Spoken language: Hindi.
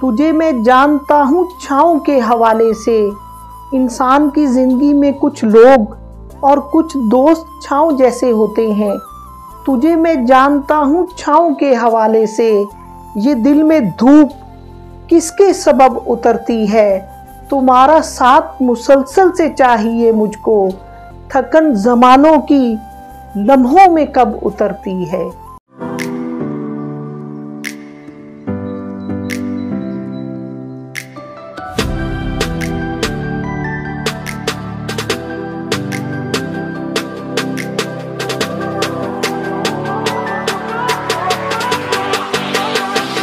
तुझे मैं जानता हूँ छाँव के हवाले से। इंसान की ज़िंदगी में कुछ लोग और कुछ दोस्त छाँव जैसे होते हैं। तुझे मैं जानता हूँ छाँव के हवाले से। ये दिल में धूप किसके सबब उतरती है? तुम्हारा साथ मुसलसल से चाहिए मुझको। थकन जमानों की लम्हों में कब उतरती है?